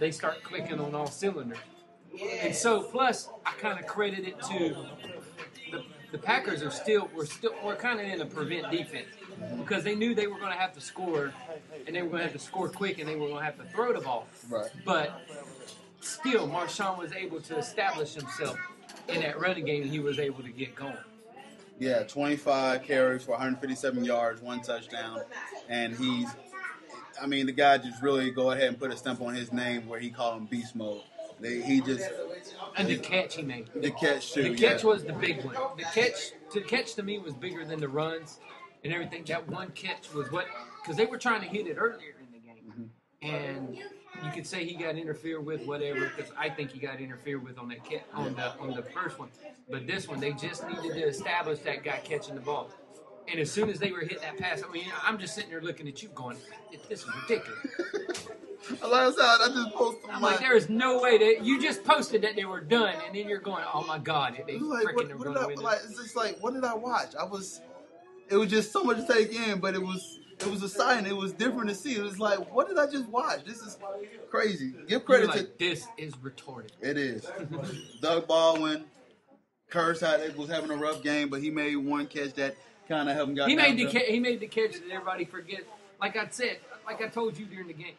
they start clicking on all cylinders. And so, plus, I kind of credit it to the, the Packers are still we're still we're kind of in a prevent defense because they knew they were going to have to score, and they were going to have to score quick, and they were going to have to throw the ball. Right. But still, Marshawn was able to establish himself in that running game, and he was able to get going. Yeah, 25 carries for 157 yards, one touchdown, and he's. I mean, the guy just really go ahead and put a stamp on his name where he called him beast mode. They, he just And the catch he made. the catch too. The catch yeah. was the big one. The catch, the catch to me was bigger than the runs and everything. That one catch was what because they were trying to hit it earlier in the game, mm-hmm. and you could say he got interfered with, whatever. Because I think he got interfered with on that catch on the on the first one, but this one they just needed to establish that guy catching the ball. And as soon as they were hitting that pass, I mean, I'm just sitting there looking at you, going, "This is ridiculous." Like I said, I just posted I'm my. like, there is no way that you just posted that they were done, and then you're going, "Oh my God, they like, freaking what, what did I, like, it's just like, what did I watch? I was, it was just so much to take in, but it was, it was a sign. It was different to see. It was like, what did I just watch? This is crazy. Give credit like, this is retarded. it is. Doug Baldwin, Kearse had, was having a rough game, but he made one catch that kind of helped him. Got He made the ca- he made the catch that everybody forget. Like I said, like I told you during the game,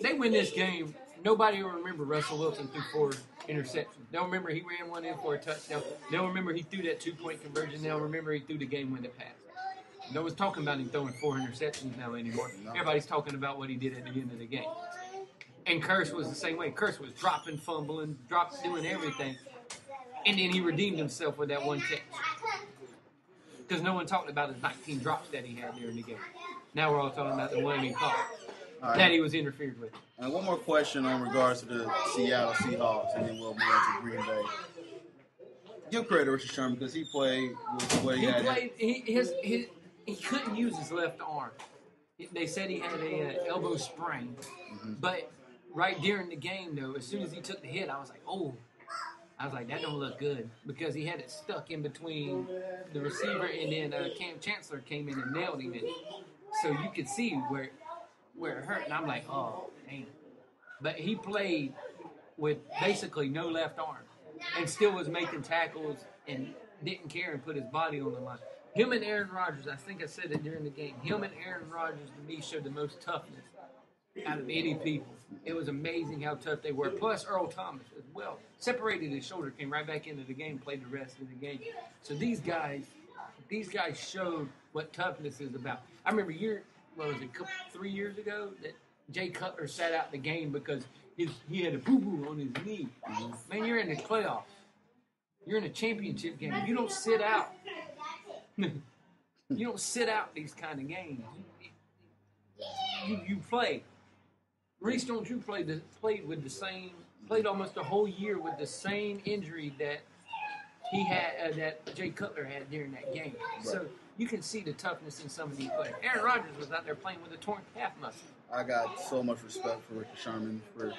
they win this game. Nobody will remember Russell Wilson threw four interceptions. They'll remember he ran one in for a touchdown. They'll remember he threw that two point conversion. They'll remember he threw the game winning pass. No one's talking about him throwing four interceptions now anymore. Everybody's talking about what he did at the end of the game. And Kearse was the same way. Kearse was dropping, fumbling, drop, doing everything, and then he redeemed himself with that one catch because no one talked about his 19 drops that he had during the game. Now we're all talking about the one he caught right. that he was interfered with. And one more question on regards to the Seattle Seahawks, and then we'll move into Green Bay. Give credit to Richard Sherman because he played with what he, He had. played. He his, his he couldn't use his left arm. They said he had a uh, elbow sprain, but right during the game though, as soon as he took the hit, I was like, oh. I was like, that don't look good because he had it stuck in between the receiver and then uh, Kam Chancellor came in and nailed him it. So you could see where where it hurt, and I'm like, oh, damn. But he played with basically no left arm and still was making tackles and didn't care and put his body on the line. Him and Aaron Rodgers, I think I said it during the game. Him and Aaron Rodgers to me showed the most toughness out of any people. It was amazing how tough they were. Plus Earl Thomas as well. Separated his shoulder, came right back into the game, played the rest of the game. So these guys, these guys showed what toughness is about. I remember year, what was it, three years ago that Jay Cutler sat out the game because his he had a boo boo on his knee. Man, you're in the playoffs. You're in a championship game. You don't sit out. you don't sit out these kind of games. You, you play. Reese Jones, you played the, played with the same, played almost a whole year with the same injury that he had, uh, that Jay Cutler had during that game. So you can see the toughness in some of these players. Aaron Rodgers was out there playing with a torn calf muscle. I got so much respect for Richard Sherman for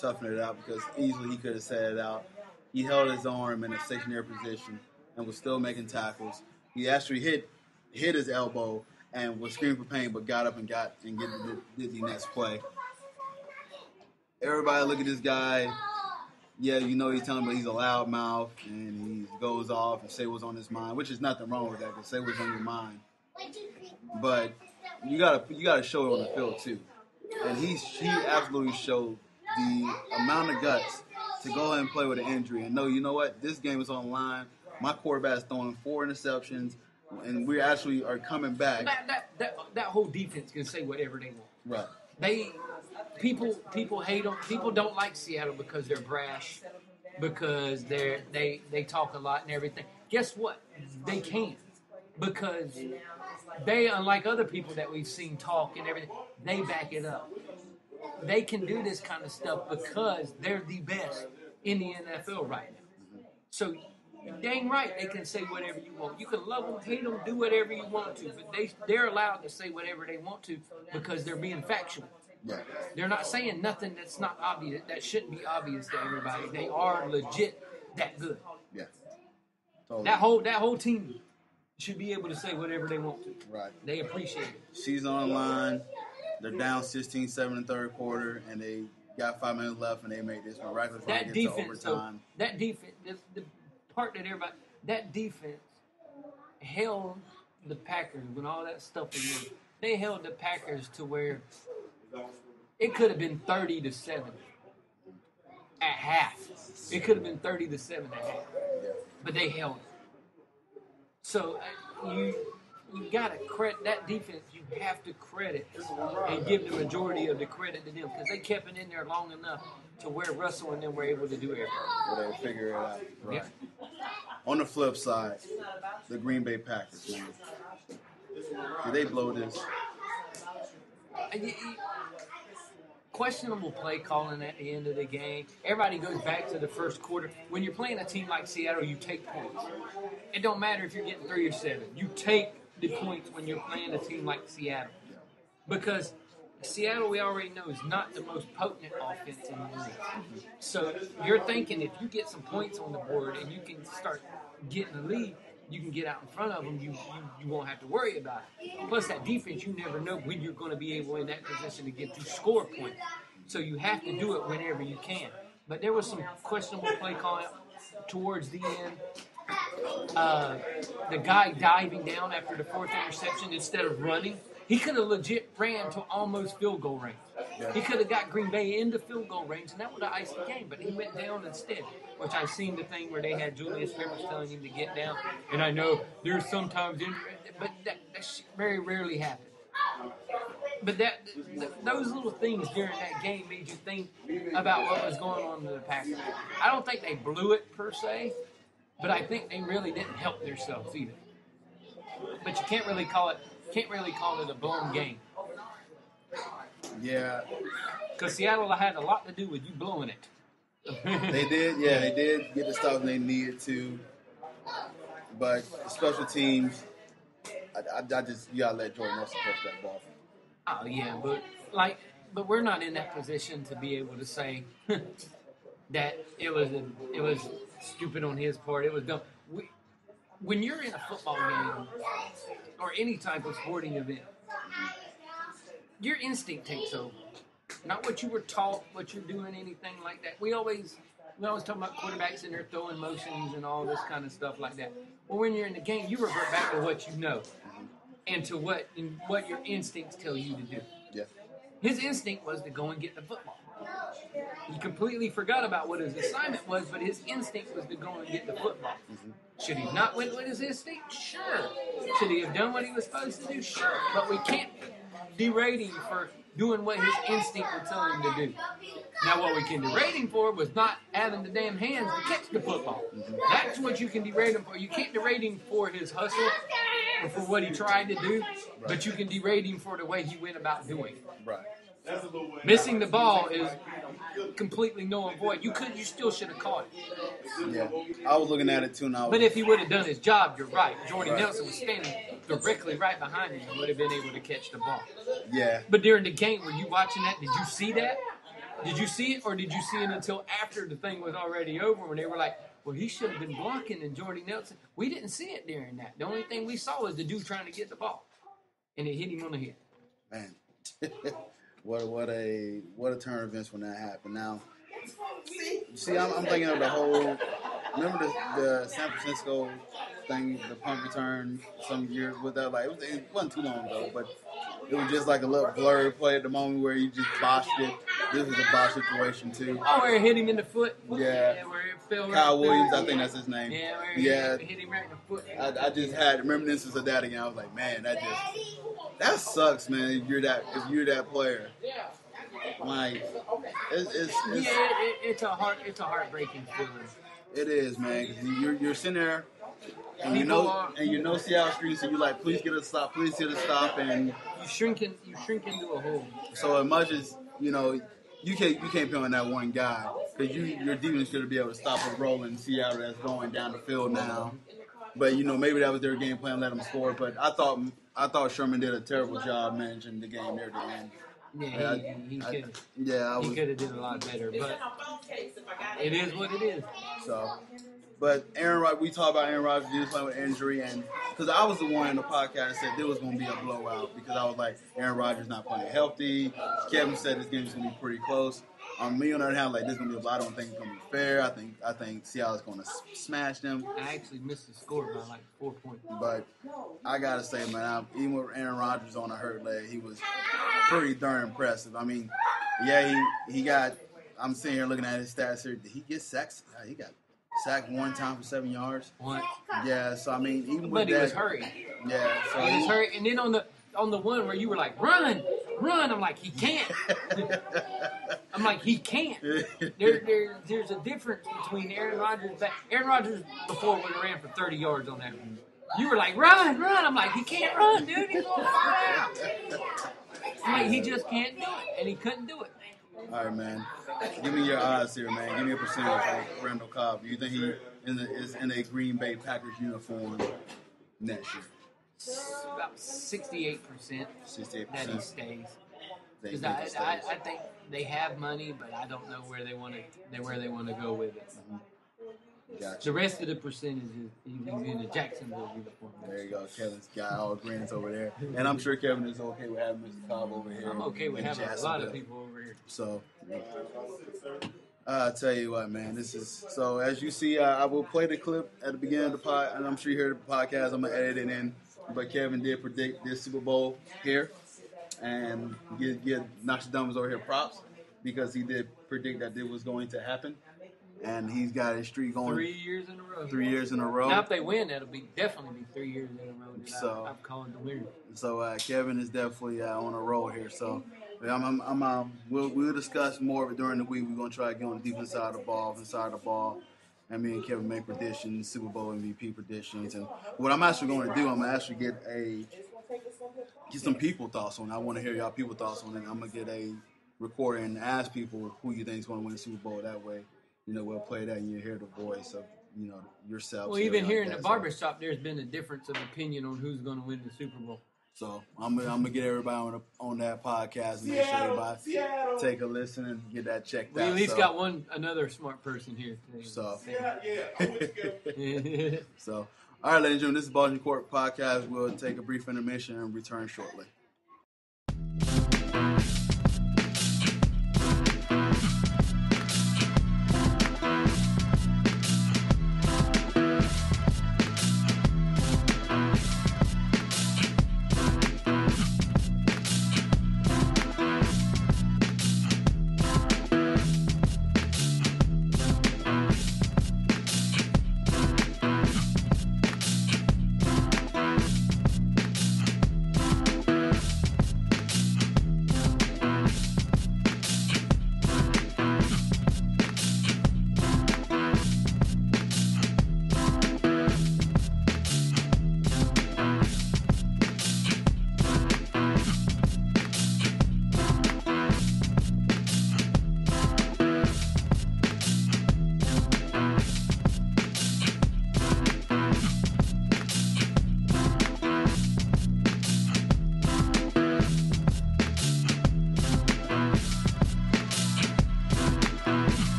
toughing it out because easily he could have sat it out. He held his arm in a stationary position and was still making tackles. He actually hit hit his elbow and was screaming for pain, but got up and got and get the, did the next play. Everybody look at this guy. Yeah, you know he's telling me he's a loud mouth and he goes off and say what's on his mind, which is nothing wrong with that. Cause say what's on your mind, but you gotta you gotta show it on the field too. And he he absolutely showed the amount of guts to go ahead and play with an injury and know you know what this game is on line. My quarterback's throwing four interceptions, and we actually are coming back. That, that, that, that whole defense can say whatever they want. Right. they people people hate them. People don't like Seattle because they're brash, because they're they they talk a lot and everything. Guess what? They can't because they, unlike other people that we've seen talk and everything, they back it up. They can do this kind of stuff because they're the best in the NFL right now. So, dang right, they can say whatever you want. You can love them, hate them, do whatever you want to, but they they're allowed to say whatever they want to because they're being factual. Right. They're not saying nothing that's not obvious, that shouldn't be obvious to everybody. They are legit that good. Yeah. Totally. That whole that whole team should be able to say whatever they want to. right. They appreciate it. Season on the line. They're down 16-7 in the third quarter, and they got five minutes left, and they made this miraculous run That to get to defense, though, overtime. that defense, the, the part that everybody, that defense held the Packers when all that stuff was in. They held the Packers to where it could have been thirty to seven at half. It could have been thirty to seven at half, but they held it. So uh, you you gotta credit that defense. You have to credit and give the majority of the credit to them because they kept it in there long enough to where Russell and them were able to do everything. They figure it out. Right. Yeah. On the flip side, the Green Bay Packers, man. Did they blow this? Uh, you- questionable play calling at the end of the game. Everybody goes back to the first quarter. When you're playing a team like Seattle, you take points. It don't matter if you're getting three or seven. You take the points when you're playing a team like Seattle. Because Seattle, we already know, is not the most potent offense in the league. So you're thinking if you get some points on the board and you can start getting the lead, you can get out in front of them. You, you you won't have to worry about it. Plus that defense, you never know when you're going to be able in that position to get to score points. So you have to do it whenever you can. But there was some questionable play calling towards the end. Uh, the guy diving down after the fourth interception instead of running. He could have legit ran to almost field goal range. He could have got Green Bay into field goal range, and that would have iced the game. But he went down instead. Which I've seen the thing where they had Julius Rivers telling him to get down. And I know there's sometimes, but that, that very rarely happens. But that th- those little things during that game made you think about what was going on in the Packers. I don't think they blew it per se, but I think they really didn't help themselves either. But you can't really call it can't really call it a blown game Yeah, because Seattle had a lot to do with you blowing it. they did. Yeah, they did get the stuff they needed to. But special teams, I, I, I just you gotta let Jordan Nelson touch that ball. Oh yeah, but like, but we're not in that position to be able to say that it was a, it was stupid on his part. It was dumb. We, when you're in a football game or any type of sporting event, your instinct takes over. Not what you were taught, what you're doing, anything like that. We always we always talk about quarterbacks and they're throwing motions and all this kind of stuff like that. Well, when you're in the game, you revert back to what you know and to what and what your instincts tell you to do. Yeah, His instinct was to go and get the football. He completely forgot about what his assignment was, but his instinct was to go and get the football. Mm-hmm. Should he not went with his instinct? Sure. Should he have done what he was supposed to do? Sure. But we can't derate him for doing what his instinct would tell him to do. Now, what we can derate him for was not having the damn hands to catch the football. That's what you can derate him for. You can't derate him for his hustle or for what he tried to do, but you can derate him for the way he went about doing it. right. Missing the ball is completely null and void. You could, you still should have caught it. Yeah, I was looking at it too. Now, But if he would have done his job, you're right. Jordy Right. Nelson was standing directly right behind him and would have been able to catch the ball. yeah, But during the game, were you watching that? Did you see that? Did you see it, or did you see it until after the thing was already over when they were like, "Well, he should have been blocking," and Jordy Nelson? We didn't see it during that. The only thing we saw was the dude trying to get the ball, and it hit him on the head. man. what what a what a turn of events when that happened. Now, see, I'm, I'm thinking of the whole. Remember the, the San Francisco thing, the punt return some years with that. Like it, was, it wasn't too long ago, but it was just like a little blurred play at the moment where you just botched it. This is a botch situation too. Oh, where it hit him in the foot. Yeah. where it fell. Kyle right Williams. I think that's his name. Yeah, where Yeah. it hit him right in the foot. I, I just had reminiscences of that again. I was like, man, that just that sucks, man. If you're that if you're that player, Yeah. like it's it's, Yeah, it's it, it's a heart. It's a heartbreaking feeling. it is, man. 'cause you're you're sitting there. And you know, and you know Seattle Streets, and you're like, please get a stop, please get a stop, and You shrink in, You shrink into a hole. so as much as you know, you can't you can't pin on that one guy because you your defense should be able to stop a rolling Seattle that's going down the field now. But you know maybe that was their game plan, let them score. But I thought I thought Sherman did a terrible job managing the game near the end. Yeah, Yeah, he, he I- could. Yeah, I He could have did a lot better, but it is what it is. so. But Aaron Rodgers, we talked about Aaron Rodgers, he was playing with injury, and because I was the one in the podcast that said there was going to be a blowout because I was like, Aaron Rodgers not playing healthy. Kevin said this game's going to be pretty close. on me on the other hand, like this is gonna be. I don't think it's gonna be fair. I think I think Seattle's gonna s- smash them. I actually missed the score by like four points. But I gotta say, man, I, even with Aaron Rodgers on a hurt leg, he was pretty darn impressive. I mean, yeah, he he got. I'm sitting here looking at his stats here. Did he get? Yeah, he got sacked one time for seven yards. One, Yeah, so I mean, even with but he that, was hurt. yeah, so He was hurt, and then on the on the one where you were like, "Run, run!" I'm like, "He can't." I'm like, "He can't." There, there, there's a difference between Aaron Rodgers. But Aaron Rodgers before would have ran for 30 yards on that. one. You were like, "Run, run!" I'm like, "He can't run, dude. He's gonna fall out." I'm like, he just can't do it, and he couldn't do it. All right, man. Give me your odds here, man. Give me a percentage of Randall Cobb. Do you think he in the, is in a Green Bay Packers uniform next year? About 68 percent Sixty-eight that he stays. Because I. I, I think they have money, but I don't know where they want to they where they want to go with it. Mm-hmm. Gotcha. The rest of the percentage is he's in a Jacksonville uniform. There you go. Kevin's got all grins over there, and I'm sure Kevin is okay with having Mr. Cobb over here. I'm okay with having a lot of people over here. So, I'll uh, tell you what, man. This is so. As you see, I, I will play the clip at the beginning of the pod, and I'm sure you heard the podcast. I'm gonna edit it in. But Kevin did predict this Super Bowl here, and give give Nostradamus over here props because he did predict that it was going to happen, and he's got his streak going Three years in a row. three years in a row. Now, if they win, that'll be definitely be three years in a row that So- I, I've called the winner. So uh, Kevin is definitely uh, on a roll here. So I'm, I'm, I'm um, we'll, we'll discuss more of it during the week. We're gonna try to get on the defense side of the ball, inside the ball, and me and Kevin make predictions, Super Bowl MVP predictions. And what I'm actually going to do, I'm gonna actually get a get some people thoughts on. it. I want to hear y'all people thoughts on it. I'm gonna get a recording and ask people who you think is going to win the Super Bowl. That way, you know, we'll play that and you hear the voice of you know yourself. Well, even here in the barbershop, there's been a difference of opinion on who's going to win the Super Bowl. So I'm gonna, I'm gonna get everybody on, the, on that podcast and make sure everybody take a listen and get that checked We out. at least so, got one another smart person here today. So, Yeah. so all right, ladies and gentlemen, this is Balls In Our Court podcast. We'll take a brief intermission and return shortly.